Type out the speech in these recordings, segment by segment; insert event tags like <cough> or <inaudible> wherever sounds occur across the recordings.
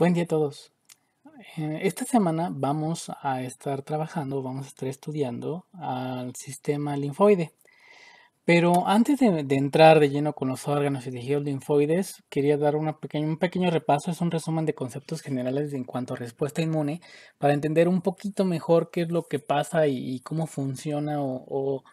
Buen día a todos. Eh, esta semana vamos a estar trabajando, vamos a estar estudiando al sistema linfoide. Pero antes de, entrar de lleno con los órganos y tejidos linfoides, quería dar un pequeño repaso, es un resumen de conceptos generales en cuanto a respuesta inmune, para entender un poquito mejor qué es lo que pasa y, cómo funciona o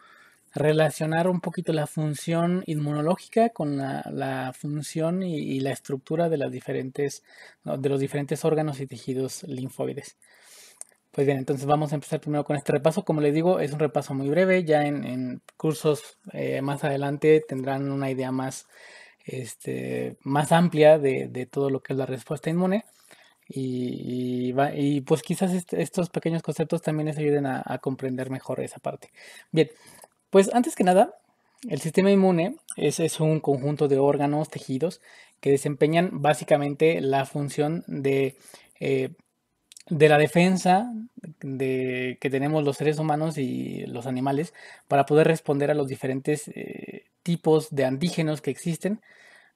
relacionar un poquito la función inmunológica con la, función y, la estructura de, las diferentes, de los diferentes órganos y tejidos linfoides. Pues bien, entonces vamos a empezar primero con este repaso. Como les digo, es un repaso muy breve. Ya en, cursos eh, más adelante tendrán una idea más, este, más amplia de, todo lo que es la respuesta inmune. Y, y, pues quizás estos pequeños conceptos también les ayuden a, a comprender mejor esa parte. Bien, pues antes que nada, el sistema inmune es, un conjunto de órganos, tejidos, que desempeñan básicamente la función de, eh, de la defensa de, que tenemos los seres humanos y los animales para poder responder a los diferentes eh, tipos de antígenos que existen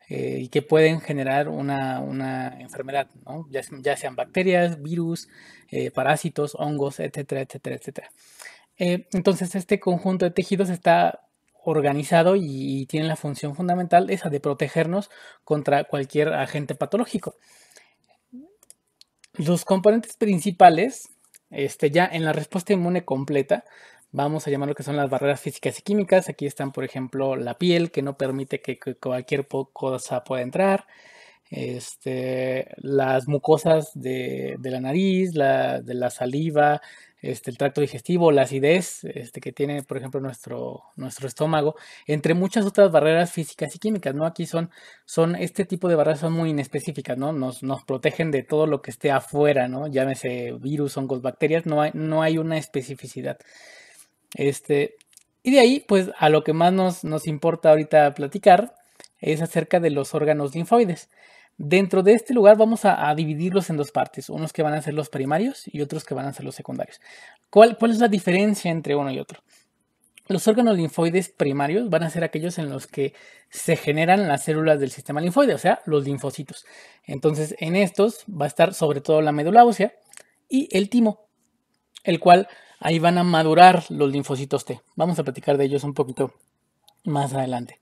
eh, y que pueden generar una, enfermedad, ya, ya, sean bacterias, virus, parásitos, hongos, etcétera, etcétera, etcétera. Eh, entonces este conjunto de tejidos está organizado y, tiene la función fundamental esa de protegernos contra cualquier agente patológico. Los componentes principales, este, ya en la respuesta inmune completa, vamos a llamar lo que son las barreras físicas y químicas. Aquí están, por ejemplo, la piel, que no permite que, cualquier cosa pueda entrar. Este, las mucosas de, la nariz, de la saliva, este, el tracto digestivo, la acidez este, que tiene, por ejemplo, nuestro, estómago, entre muchas otras barreras físicas y químicas, ¿no? Aquí son, este tipo de barreras son muy inespecíficas, ¿no? Nos, protegen de todo lo que esté afuera, ¿no? Llámese virus, hongos, bacterias, no hay, una especificidad. Y de ahí, pues, a lo que más nos, nos importa ahorita platicar es acerca de los órganos linfoides. Dentro de este lugar vamos a, dividirlos en dos partes, unos que van a ser los primarios y otros que van a ser los secundarios. ¿Cuál, es la diferencia entre uno y otro? Los órganos linfoides primarios van a ser aquellos en los que se generan las células del sistema linfoide, o sea, los linfocitos. Entonces, en estos va a estar sobre todo la médula ósea y el timo, el cual ahí van a madurar los linfocitos T. Vamos a platicar de ellos un poquito más adelante.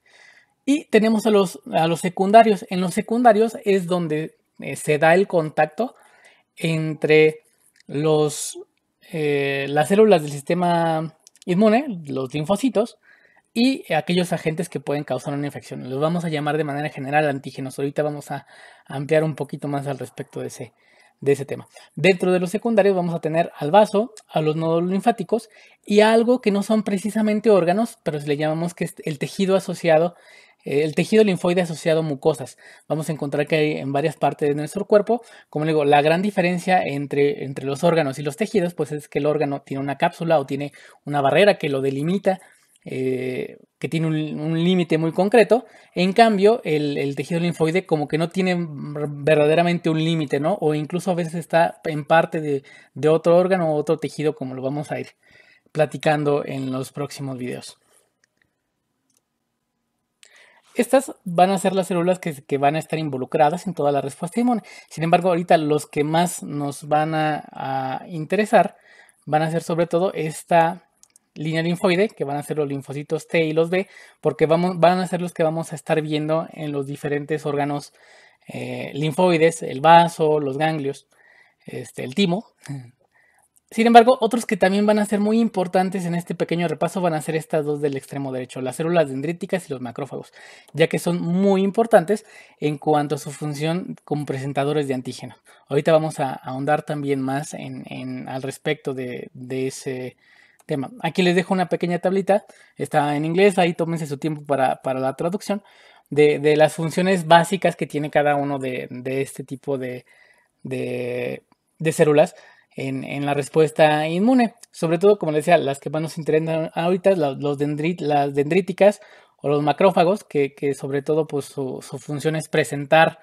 Y tenemos a los, a los secundarios. En los secundarios es donde eh, se da el contacto entre los, eh, las células del sistema inmune, los linfocitos, y aquellos agentes que pueden causar una infección. Los vamos a llamar de manera general antígenos. Ahorita vamos a ampliar un poquito más al respecto de ese, de ese tema. Dentro de los secundarios vamos a tener al vaso, a los nódulos linfáticos y a algo que no son precisamente órganos, pero le llamamos que es el tejido asociado el tejido linfoide asociado a mucosas. Vamos a encontrar que hay en varias partes de nuestro cuerpo. Como digo, la gran diferencia entre, entre los órganos y los tejidos, pues es que el órgano tiene una cápsula o tiene una barrera que lo delimita, eh, que tiene un, límite muy concreto. En cambio, el, tejido linfoide como que no tiene verdaderamente un límite, ¿no? O incluso a veces está en parte de, de otro órgano o otro tejido, como lo vamos a ir platicando en los próximos videos. Estas van a ser las células que, van a estar involucradas en toda la respuesta inmune. Sin embargo, ahorita los que más nos van a, interesar van a ser sobre todo esta línea linfoide, que van a ser los linfocitos T y los B, porque van a ser los que vamos a estar viendo en los diferentes órganos eh, linfoides, el vaso, los ganglios, este, el timo, <laughs> sin embargo, otros que también van a ser muy importantes en este pequeño repaso van a ser estas dos del extremo derecho, las células dendríticas y los macrófagos, ya que son muy importantes en cuanto a su función como presentadores de antígenos. Ahorita vamos a ahondar también más en, al respecto de, ese Aquí les dejo una pequeña tablita, está en inglés, ahí tómense su tiempo para, la traducción, de, las funciones básicas que tiene cada uno de, este tipo de, de células en, la respuesta inmune. Sobre todo, como les decía, las que más nos interesan ahorita, los las dendríticas o los macrófagos, que, sobre todo pues, su, función es presentar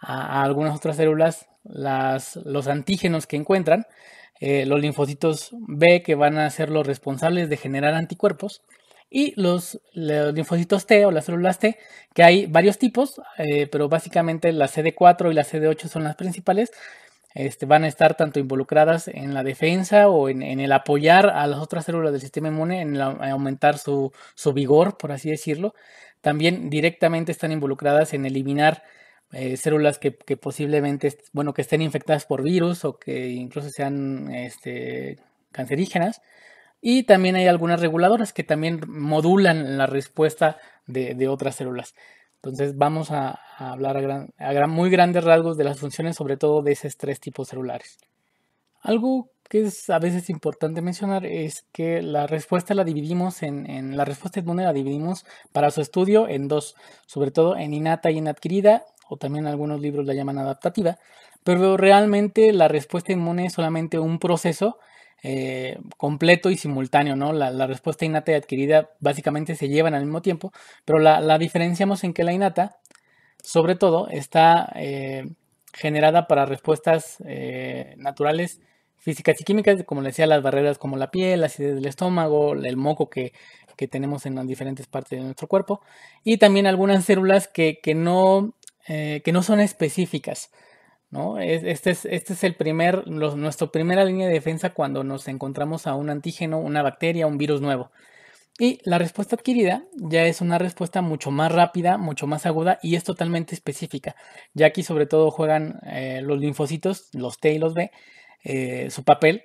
a, algunas otras células las, los antígenos que encuentran. Eh, los linfocitos B, que van a ser los responsables de generar anticuerpos. y los, linfocitos T o las células T, que hay varios tipos, eh, pero básicamente la CD4 y la CD8 son las principales. Este, van a estar tanto involucradas en la defensa o en, el apoyar a las otras células del sistema inmune, en, aumentar su, vigor, por así decirlo. También directamente están involucradas en eliminar eh, células que, posiblemente, bueno, que estén infectadas por virus o que incluso sean este, cancerígenas. Y también hay algunas reguladoras que también modulan la respuesta de, otras células. Entonces vamos a, hablar a, muy grandes rasgos de las funciones, sobre todo de esos tres tipos celulares. Algo que es a veces importante mencionar es que la respuesta la dividimos en, la respuesta inmune la dividimos para su estudio en dos, sobre todo en innata y en adquirida, o también algunos libros la llaman adaptativa, pero realmente la respuesta inmune es solamente un proceso eh, completo y simultáneo, ¿no? La, respuesta innata y adquirida básicamente se llevan al mismo tiempo, pero la, diferenciamos en que la innata, sobre todo, está eh, generada para respuestas eh, naturales físicas y químicas, como les decía, las barreras como la piel, la acidez del estómago, el moco que, tenemos en las diferentes partes de nuestro cuerpo, y también algunas células que, no, que no son específicas. Este es, este es el primer, nuestra primera línea de defensa cuando nos encontramos a un antígeno, una bacteria, un virus nuevo. Y la respuesta adquirida ya es una respuesta mucho más rápida, mucho más aguda y es totalmente específica. Ya aquí sobre todo juegan eh, los linfocitos, los T y los B, eh, su papel,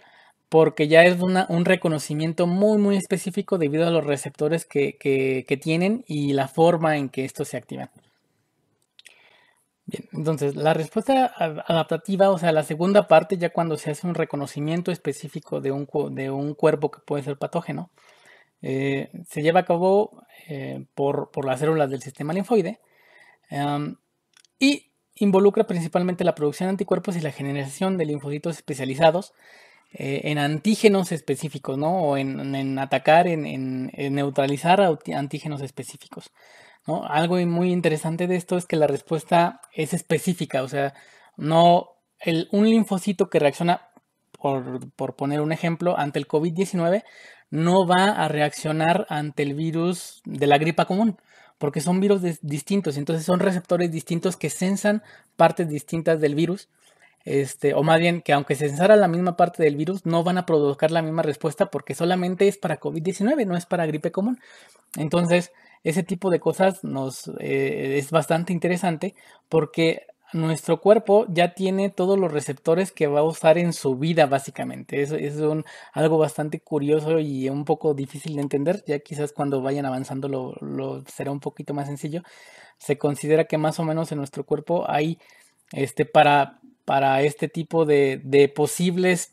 porque ya es un reconocimiento muy muy específico debido a los receptores que, que tienen y la forma en que estos se activan. Bien, entonces la respuesta adaptativa, o sea, la segunda parte, ya cuando se hace un reconocimiento específico de un, de un cuerpo que puede ser patógeno, eh, se lleva a cabo eh, por, las células del sistema linfoide y involucra principalmente la producción de anticuerpos y la generación de linfocitos especializados eh, en antígenos específicos, ¿no? O en, atacar, en neutralizar antígenos específicos. Algo muy interesante de esto es que la respuesta es específica, o sea, no el, un linfocito que reacciona, por, poner un ejemplo, ante el COVID-19, no va a reaccionar ante el virus de la gripa común, porque son virus distintos, entonces son receptores distintos que sensan partes distintas del virus, este, o más bien que aunque sensara la misma parte del virus, no van a provocar la misma respuesta porque solamente es para COVID-19, no es para gripe común. Entonces, ese tipo de cosas nos eh, es bastante interesante porque nuestro cuerpo ya tiene todos los receptores que va a usar en su vida básicamente. Es, es un, algo bastante curioso y un poco difícil de entender. Ya quizás cuando vayan avanzando lo, será un poquito más sencillo. Se considera que más o menos en nuestro cuerpo hay este, para, para este tipo de, de posibles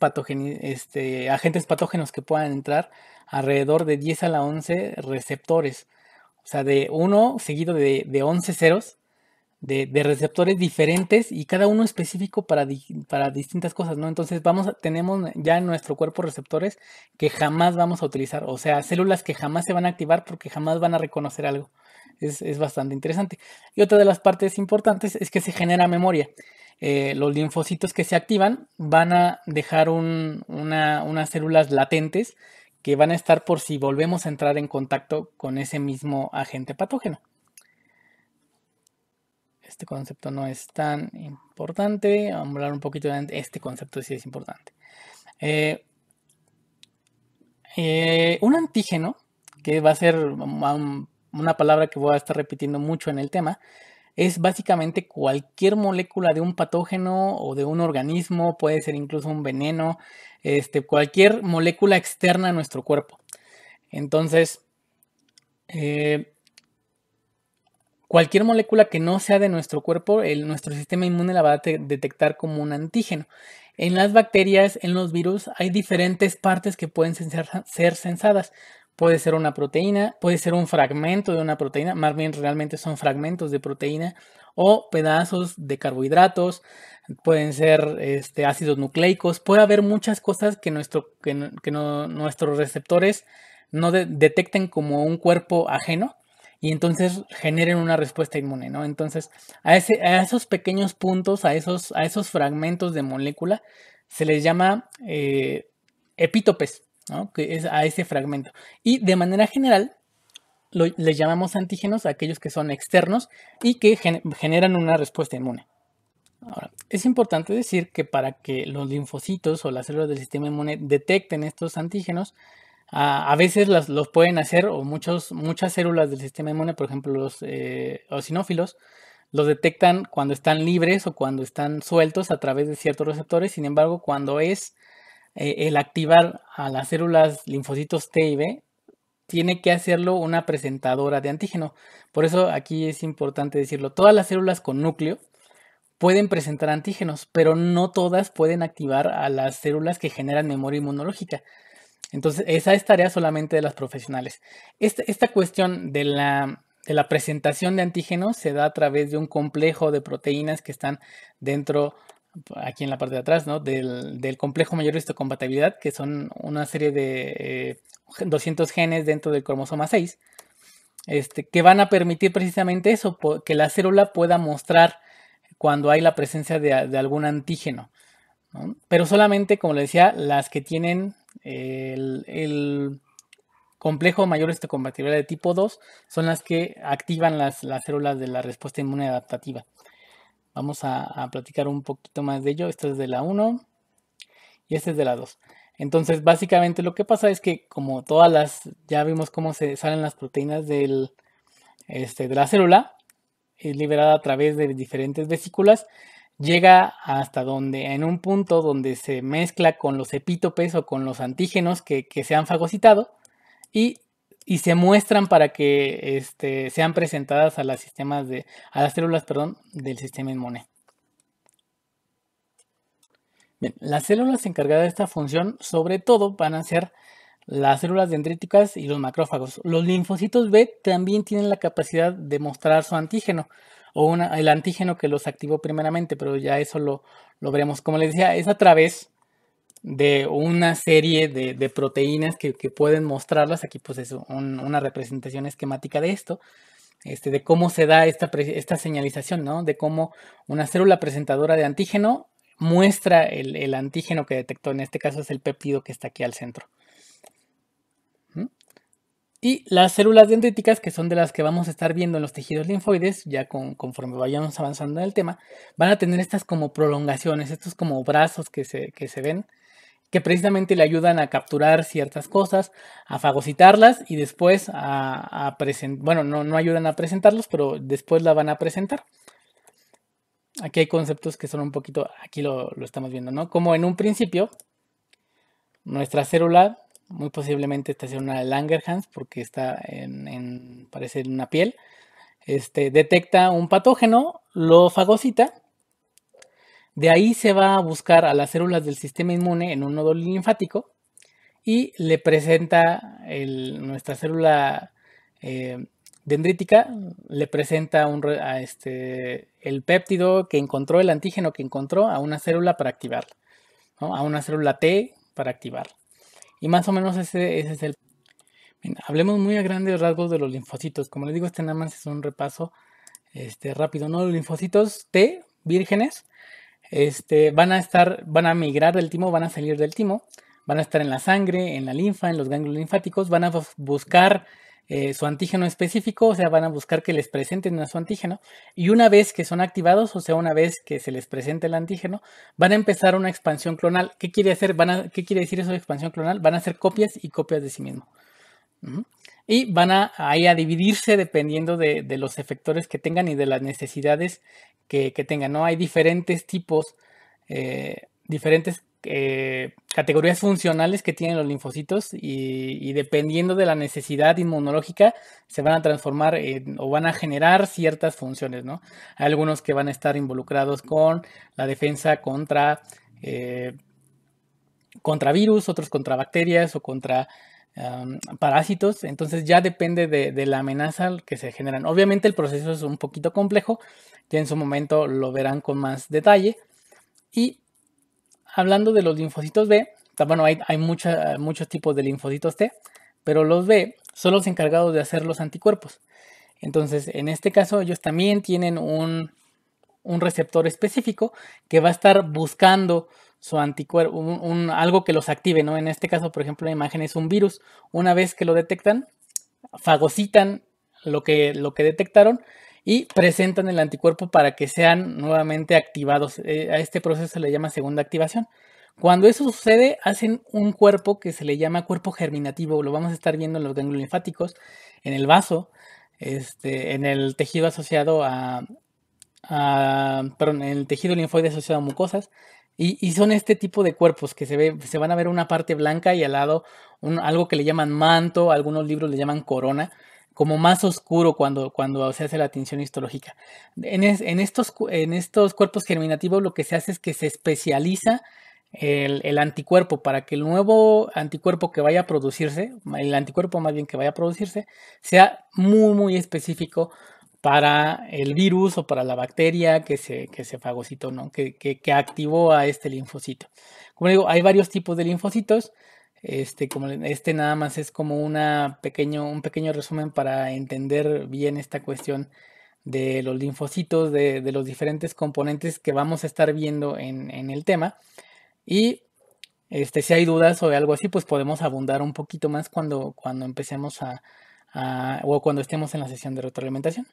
este, agentes patógenos que puedan entrar alrededor de 10 a la 11 receptores. O sea, de uno seguido de, de 11 ceros, de, receptores diferentes y cada uno específico para, para distintas cosas, ¿no? Entonces vamos tenemos ya en nuestro cuerpo receptores que jamás vamos a utilizar, o sea, células que jamás se van a activar porque jamás van a reconocer algo. Es, bastante interesante. Y otra de las partes importantes es que se genera memoria. Eh, los linfocitos que se activan van a dejar unas células latentes que van a estar por si volvemos a entrar en contacto con ese mismo agente patógeno. Este concepto no es tan importante. Vamos a hablar un poquito de este concepto, sí es importante. Eh, eh, un antígeno, que va a ser una palabra que voy a estar repitiendo mucho en el tema, es básicamente cualquier molécula de un patógeno o de un organismo, puede ser incluso un veneno, este, cualquier molécula externa a nuestro cuerpo. Entonces, eh, cualquier molécula que no sea de nuestro cuerpo, nuestro sistema inmune la va a detectar como un antígeno. En las bacterias, en los virus, hay diferentes partes que pueden ser sensadas. Puede ser una proteína, puede ser un fragmento de una proteína, más bien realmente son fragmentos de proteína o pedazos de carbohidratos, pueden ser este, ácidos nucleicos, puede haber muchas cosas que, nuestro, que, nuestros receptores no detecten como un cuerpo ajeno y entonces generen una respuesta inmune, ¿no? Entonces, a, ese, a esos pequeños puntos, a esos, a esos fragmentos de molécula, se les llama eh, epítopes que es a ese fragmento. Y de manera general, les llamamos antígenos a aquellos que son externos y que generan una respuesta inmune. Ahora, es importante decir que para que los linfocitos o las células del sistema inmune detecten estos antígenos, a, veces los pueden hacer, o muchos, muchas células del sistema inmune, por ejemplo los eh, los detectan cuando están libres o cuando están sueltos a través de ciertos receptores. Sin embargo, cuando es eh, el activar a las células linfocitos T y B, tiene que hacerlo una presentadora de antígeno. Por eso aquí es importante decirlo. Todas las células con núcleo pueden presentar antígenos, pero no todas pueden activar a las células que generan memoria inmunológica. Entonces, esa es tarea solamente de las profesionales. Esta, cuestión de la, presentación de antígenos se da a través de un complejo de proteínas que están dentro, aquí en la parte de atrás, del, complejo mayor de histocompatibilidad, que son una serie de 200 eh, genes dentro del cromosoma 6, este, que van a permitir precisamente eso, que la célula pueda mostrar cuando hay la presencia de, algún antígeno. Pero solamente, como le decía, las que tienen el, complejo mayor histocompatibilidad de tipo 2 son las que activan las, células de la respuesta inmune adaptativa. Vamos a, platicar un poquito más de ello. Esto es de la 1 y este es de la 2. Entonces, básicamente lo que pasa es que como todas las, ya vimos cómo se salen las proteínas del, este, de la célula, es liberada a través de diferentes vesículas llega hasta donde, en un punto donde se mezcla con los epítopes o con los antígenos que, se han fagocitado y, se muestran para que este, sean presentadas a las, sistemas de, a las células perdón, del sistema inmune. las células encargadas de esta función sobre todo van a ser las células dendríticas y los macrófagos. Los linfocitos B también tienen la capacidad de mostrar su antígeno o el antígeno que los activó primeramente, pero ya eso lo, lo veremos. Como les decía, es a través de una serie de, proteínas que, pueden mostrarlas. Aquí pues es una representación esquemática de esto, este, de cómo se da esta, esta señalización, ¿no? De cómo una célula presentadora de antígeno muestra el, el antígeno que detectó. En este caso es el péptido que está aquí al centro. Y las células dendríticas, que son de las que vamos a estar viendo en los tejidos linfoides, ya conforme vayamos avanzando en el tema, van a tener estas como prolongaciones, estos como brazos que se, se ven, que precisamente le ayudan a capturar ciertas cosas, a fagocitarlas y después a, presentar, bueno, no, no ayudan a presentarlos, pero después la van a presentar. Aquí hay conceptos que son un poquito, aquí lo, lo estamos viendo, ¿no? Como en un principio, nuestra célula muy posiblemente esta sea una Langerhans porque está en, parece en una piel. Este, detecta un patógeno, lo fagocita. De ahí se va a buscar a las células del sistema inmune en un nodo linfático y le presenta nuestra célula eh, dendrítica, le presenta un, a este, el péptido que encontró, el antígeno que encontró a una célula para activarla, a una célula T para activarla. Y más o menos ese, es el... hablemos muy a grandes rasgos de los linfocitos. Como les digo, este nada más es un repaso este, rápido. ¿no? Los linfocitos T, vírgenes, este, van a estar, van a migrar del timo, van a salir del timo, van a estar en la sangre, en la linfa, en los ganglios linfáticos, van a buscar eh, su antígeno específico, o sea, van a buscar que les presenten a su antígeno y una vez que son activados, o sea, una vez que se les presente el antígeno, van a empezar una expansión clonal. ¿Qué quiere hacer? ¿Qué quiere decir eso de expansión clonal? Van a hacer copias y copias de sí mismo. Y van a, ahí a dividirse dependiendo de, los efectores que tengan y de las necesidades que, tengan. ¿no? Hay diferentes tipos, eh, diferentes eh, categorías funcionales que tienen los linfocitos y, dependiendo de la necesidad inmunológica se van a transformar o van a generar ciertas funciones, ¿no? Hay algunos que van a estar involucrados con la defensa contra, eh, contra virus, otros contra bacterias o contra parásitos, entonces ya depende de, de, la amenaza que se generan. Obviamente el proceso es un poquito complejo, ya en su momento lo verán con más detalle y hablando de los linfocitos B, bueno, hay, muchos tipos de linfocitos T, pero los B son los encargados de hacer los anticuerpos. Entonces, en este caso, ellos también tienen un, receptor específico que va a estar buscando su anticuerpo, algo que los active, ¿no? En este caso, por ejemplo, la imagen es un virus. Una vez que lo detectan, fagocitan lo que, lo que detectaron y presentan el anticuerpo para que sean nuevamente activados. Eh, a este proceso se le llama segunda activación. Cuando eso sucede, hacen un cuerpo que se le llama cuerpo germinativo. Lo vamos a estar viendo en los ganglios linfáticos, en el vaso, este, en el tejido asociado a, perdón, en el tejido linfoide asociado a mucosas. Y, son este tipo de cuerpos que se, ve, se van a ver una parte blanca y al lado algo que le llaman manto, algunos libros le llaman corona, como más oscuro cuando, cuando se hace la tinción histológica. En, estos, en estos cuerpos germinativos lo que se hace es que se especializa el, el, anticuerpo para que el nuevo anticuerpo que vaya a producirse, el anticuerpo más bien que vaya a producirse, sea muy, muy específico para el virus o para la bacteria que se, que se fagocitó, ¿no? Que, que, activó a este linfocito. Como digo, hay varios tipos de linfocitos. Este, como este nada más es como una pequeño, un pequeño resumen para entender bien esta cuestión de los linfocitos, de, de los diferentes componentes que vamos a estar viendo en, en, el tema. Y este, si hay dudas o algo así, pues podemos abundar un poquito más cuando, cuando empecemos a, a o cuando estemos en la sesión de retroalimentación.